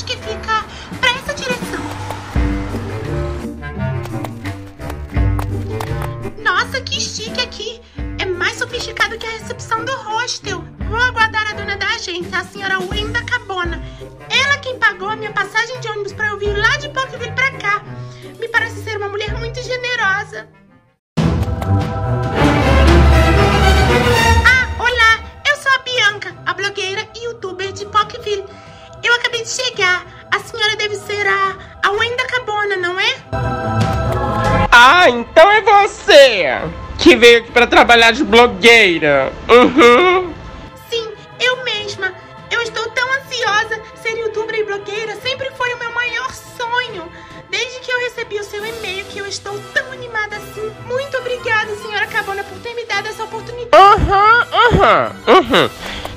acho que fica para essa direção. Nossa, que chique aqui! É mais sofisticado que a recepção do hostel. Vou aguardar a dona da agência, a senhora Wenda Cabona. Ela quem pagou a minha passagem de ônibus para eu vir lá de Boca e para cá. Me parece ser uma mulher muito generosa. De chegar. A senhora deve ser a, a Wenda Cabona, não é? Ah, então é você que veio aqui pra trabalhar de blogueira. Uhum. Sim, eu mesma. Eu estou tão ansiosa. Ser youtuber e blogueira sempre foi o meu maior sonho. Desde que eu recebi o seu e-mail, que eu estou tão animada assim. Muito obrigada, senhora Cabona, por ter me dado essa oportunidade. Aham, aham, uhum. Tá, eu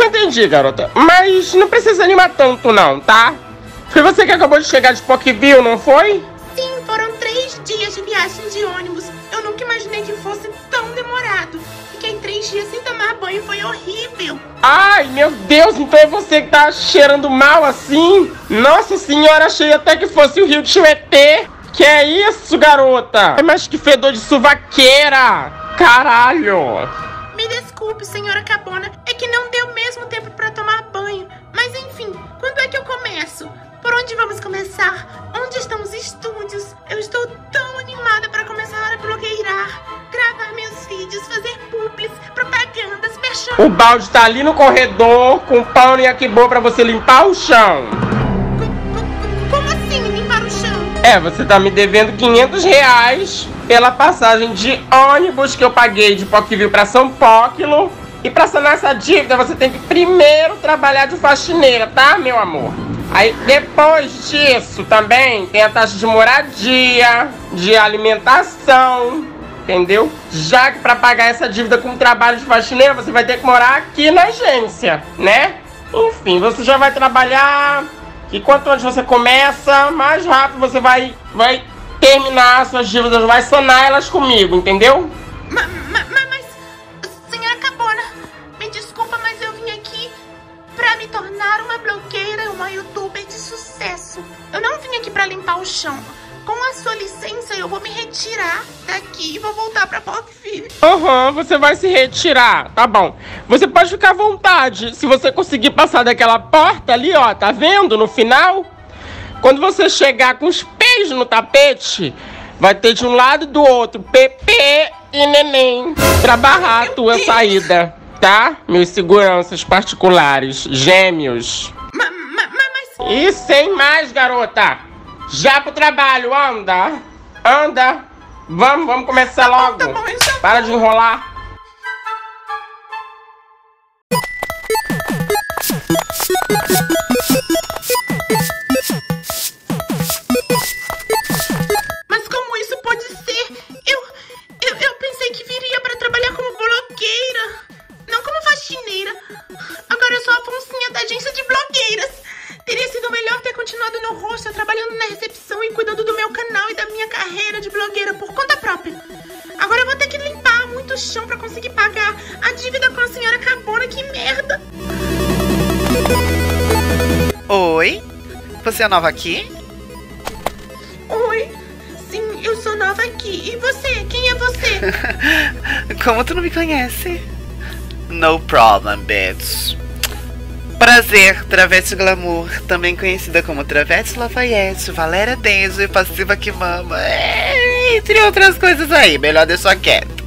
já entendi, garota. Mas não precisa animar tanto, não, tá? Foi você que acabou de chegar de Pokeville, não foi? Sim, foram três dias de viagem de ônibus. Eu nunca imaginei que fosse tão demorado. Fiquei três dias sem tomar banho, foi horrível. Ai, meu Deus, então é você que tá cheirando mal assim? Nossa senhora, achei até que fosse o Rio de Chuetê. Que é isso, garota? É mais que fedor de suvaqueira. Caralho. Me desculpe, senhora Cabona, é que não Por onde vamos começar? Onde estão os estúdios? Eu estou tão animada para começar a blogueirar, gravar meus vídeos, fazer publis, propagandas, merchan... O balde tá ali no corredor com pão e aquibô pra você limpar o chão. Co- co- Como assim limpar o chão? É, você tá me devendo 500 reais pela passagem de ônibus que eu paguei de Pocville pra São Póquilo. E pra sanar essa dívida, você tem que primeiro trabalhar de faxineira, tá, meu amor? Aí depois disso também tem a taxa de moradia, de alimentação, entendeu? Já que pra pagar essa dívida com trabalho de faxineira, você vai ter que morar aqui na agência, né? Enfim, você já vai trabalhar e quanto antes você começa, mais rápido você vai, vai terminar as suas dívidas, vai sanar elas comigo, entendeu? Ma- ma- ma- mas, pra me tornar uma blogueira, uma youtuber de sucesso. Eu não vim aqui pra limpar o chão. Com a sua licença, eu vou me retirar daqui e vou voltar pra Pocville. Aham, você vai se retirar, tá bom. Você pode ficar à vontade, se você conseguir passar daquela porta ali, ó, tá vendo, no final? Quando você chegar com os pés no tapete, vai ter de um lado e do outro Pepe e Neném pra barrar a tua saída, tá? Meus seguranças particulares, gêmeos. Ma- ma- ma- mas, E sem mais, garota! Já pro trabalho, anda! Anda! Vamos, vamos começar logo! Tá bom, já vou. Para de enrolar! Você é nova aqui? Oi, sim, eu sou nova aqui. E você? Quem é você? Como tu não me conhece? No problem, bitch. Prazer, Travesti Glamour, também conhecida como Travesti Lafayette, Valéria Denzo e Passiva que Mama, entre outras coisas aí, melhor deixar quieto.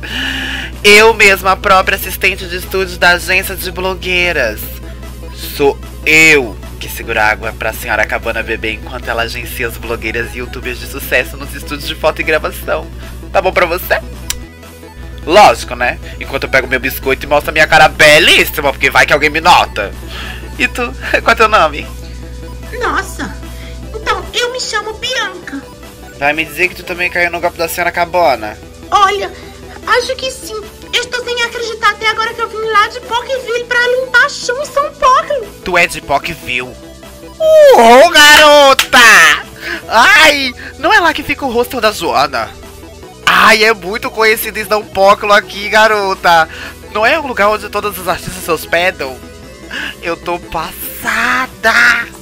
Eu mesma, a própria assistente de estúdios da agência de blogueiras. Sou eu que seguro a água pra senhora Cabana beber enquanto ela agencia as blogueiras e youtubers de sucesso nos estúdios de foto e gravação. Tá bom pra você? Lógico, né? Enquanto eu pego meu biscoito e mostro a minha cara belíssima, porque vai que alguém me nota. E tu? Qual é teu nome? Nossa, então eu me chamo Bianca. Vai me dizer que tu também caiu no golpe da senhora Cabona. Olha, acho que sim. Eu estou sem acreditar até agora que eu vim lá de Pocketville pra limpar chão em São Paulo. Tu é de Pocville. Uh, garota! Ai, não é lá que fica o hostel da Joana? Ai, é muito conhecido em São Paulo aqui, garota. Não é o lugar onde todas as artistas se hospedam? Eu tô passada.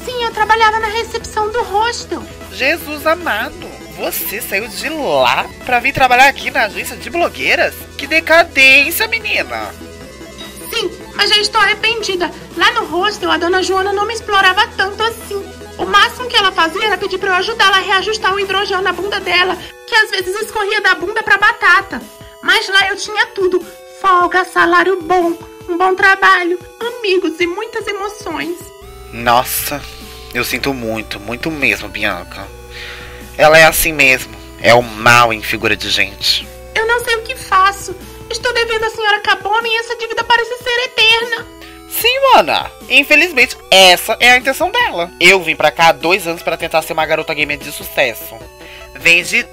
Sim, eu trabalhava na recepção do hostel. Jesus amado, você saiu de lá pra vir trabalhar aqui na agência de blogueiras? Que decadência, menina! Sim, mas já estou arrependida. Lá no hostel, a dona Joana não me explorava tanto assim. O máximo que ela fazia era pedir pra eu ajudá-la a reajustar o hidrogel na bunda dela, que às vezes escorria da bunda pra batata. Mas lá eu tinha tudo: folga, salário bom, um bom trabalho, amigos e muitas emoções. Nossa, eu sinto muito, muito mesmo, Bianca. Ela é assim mesmo. É o mal em figura de gente. Eu não sei o que faço. Estou devendo a senhora Cabome e essa dívida parece ser eterna. Sim, Ana. Infelizmente, essa é a intenção dela. Eu vim pra cá há dois anos para tentar ser uma garota gamer de sucesso. Vendi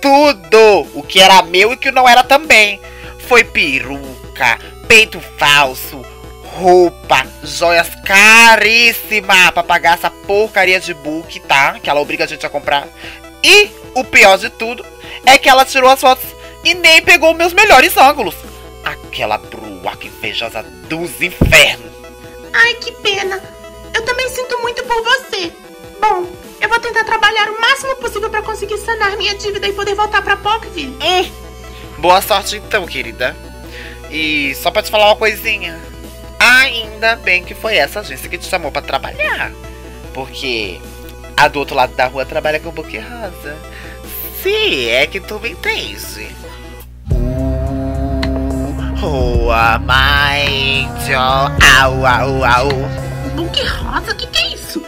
tudo o que era meu e o que não era também. Foi peruca, peito falso, roupa, joias caríssimas pra pagar essa porcaria de book, tá? Que ela obriga a gente a comprar. E o pior de tudo é que ela tirou as fotos e nem pegou meus melhores ângulos. Aquela bruaca invejosa dos infernos. Ai, que pena. Eu também sinto muito por você. Bom, eu vou tentar trabalhar o máximo possível para conseguir sanar minha dívida e poder voltar pra Pocville. Hum, boa sorte então, querida. E só pra te falar uma coisinha. Ainda bem que foi essa agência que te chamou para trabalhar. Porque a do outro lado da rua trabalha com book rosa. Se é que tu me entende. Rua Mind. Au, au, au. Book rosa? O que, que é isso?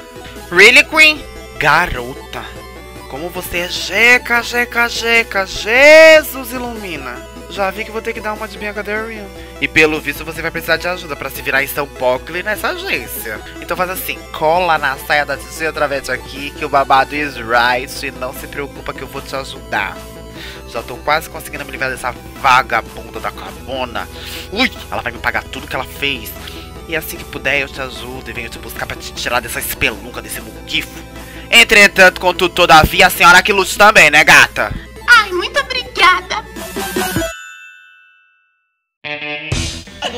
Really, Queen? Garota, como você é jeca, jeca, jeca, Jesus ilumina. Já vi que vou ter que dar uma de Bianca Del Rio. E pelo visto você vai precisar de ajuda para se virar em São Paulo nessa agência. Então faz assim, cola na saia da Titi através de aqui que o babado is right e não se preocupa que eu vou te ajudar. Já tô quase conseguindo me livrar dessa vagabunda da cabona. Ui, ela vai me pagar tudo que ela fez. E assim que puder eu te ajudo e venho te buscar para te tirar dessa espelunca, desse muquifo. Entretanto, contudo, todavia, a senhora que lute também, né, gata? Ai, muito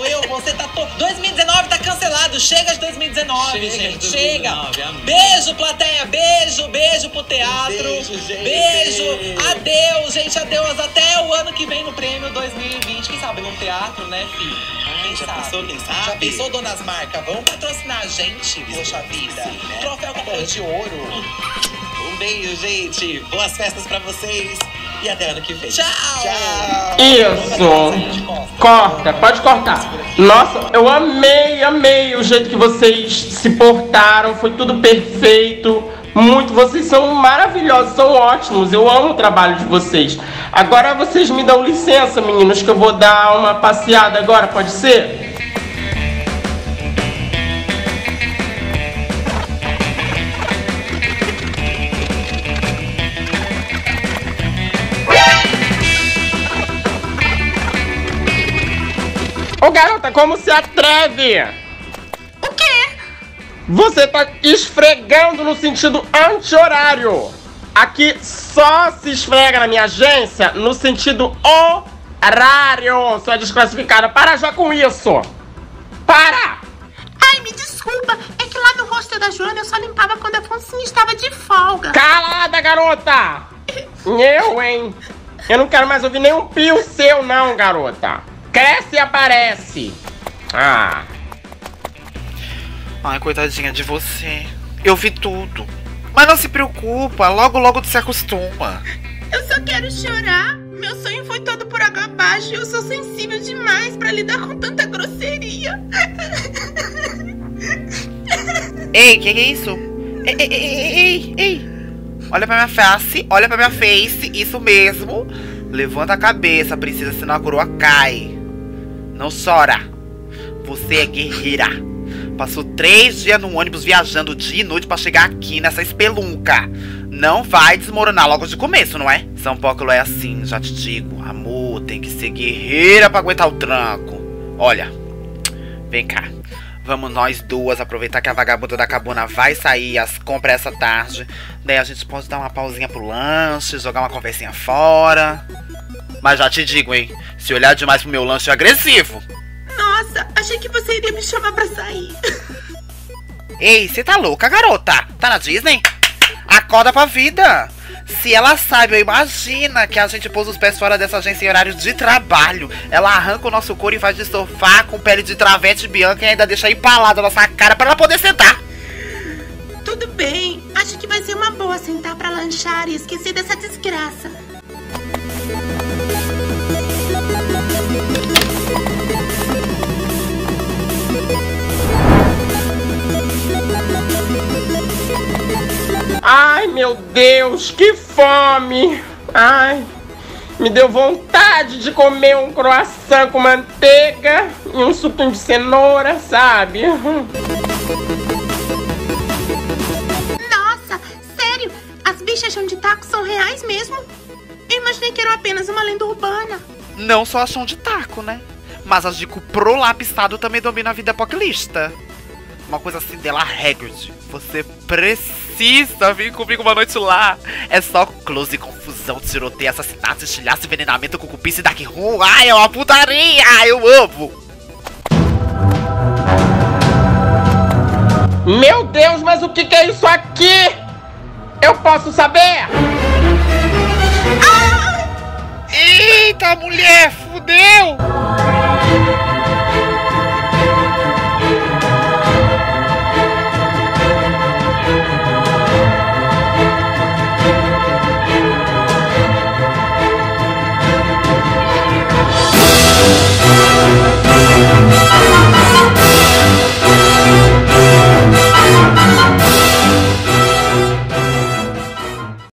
Eu, você tá to... 2019 tá cancelado. Chega de 2019, Chega gente. de Chega. 2019, amém. Beijo, plateia. Beijo, beijo pro teatro. Beijo, gente. Beijo. Adeus, gente. Adeus. Até o ano que vem no prêmio 2020. Quem sabe no teatro, né, filho? Quem já sabe? pensou, quem sabe? Já pensou, donas marcas? Vamos patrocinar a gente, poxa vida. sim, né? Troféu Capela de Ouro. Um beijo, gente. Boas festas pra vocês. E até ano que vem. Tchau. Tchau. Isso! Corta, pode cortar. Nossa, eu amei, amei o jeito que vocês se portaram, foi tudo perfeito. Muito, vocês são maravilhosos, são ótimos. Eu amo o trabalho de vocês. Agora vocês me dão licença, meninos, que eu vou dar uma passeada agora, pode ser? Garota, como se atreve? O quê? Você tá esfregando no sentido anti-horário. Aqui só se esfrega na minha agência no sentido horário. Sua desclassificada. Para já com isso. Para! Ai, me desculpa. É que lá no hostel da Joana eu só limpava quando a Foncinha estava de folga. Calada, garota! Eu, hein? Eu não quero mais ouvir nenhum pio seu, não, garota. Cresce e aparece. Ah. Ai, coitadinha de você. Eu vi tudo. Mas não se preocupa, logo logo tu se acostuma. Eu só quero chorar. Meu sonho foi todo por água abaixo e eu sou sensível demais pra lidar com tanta grosseria. Ei, que que é isso? Ei, ei, ei, ei, ei. Olha pra minha face, olha pra minha face, isso mesmo. Levanta a cabeça, princesa, senão a coroa cai. Não chora. Você é guerreira. Passou três dias no ônibus viajando dia e noite pra chegar aqui nessa espelunca. Não vai desmoronar logo de começo, não é? São Paulo é assim, já te digo. Amor, tem que ser guerreira pra aguentar o tranco. Olha, vem cá. Vamos nós duas aproveitar que a vagabunda da Cabuna vai sair às compras essa tarde. Daí a gente pode dar uma pausinha pro lanche, jogar uma conversinha fora. Mas já te digo, hein? Se olhar demais pro meu lanche é agressivo. Nossa, achei que você iria me chamar pra sair. Ei, você tá louca, garota? Tá na Disney? Acorda pra vida! Se ela sabe, imagina que a gente pôs os pés fora dessa agência em horário de trabalho. Ela arranca o nosso couro e faz de sofá com pele de travete Bianca e ainda deixa empalada a nossa cara para ela poder sentar. Tudo bem, acho que vai ser uma boa sentar pra lanchar e esquecer dessa desgraça. Meu Deus, que fome! Ai, me deu vontade de comer um croissant com manteiga e um suquinho de cenoura, sabe? Nossa, sério? As bichas chão de taco são reais mesmo? Eu imaginei que eram apenas uma lenda urbana. Não só a chão de taco, né? Mas as de pro lapistado também dominam a vida apocalista. Uma coisa assim dela Hagrid. Você precisa vir comigo uma noite lá. É só close, confusão, tiroteio, assassinato, estilhaço, envenenamento, cucupice, dark room. Ai, é uma putaria! Eu amo! Meu Deus, mas o que, que é isso aqui? Eu posso saber? Eita, mulher, fudeu!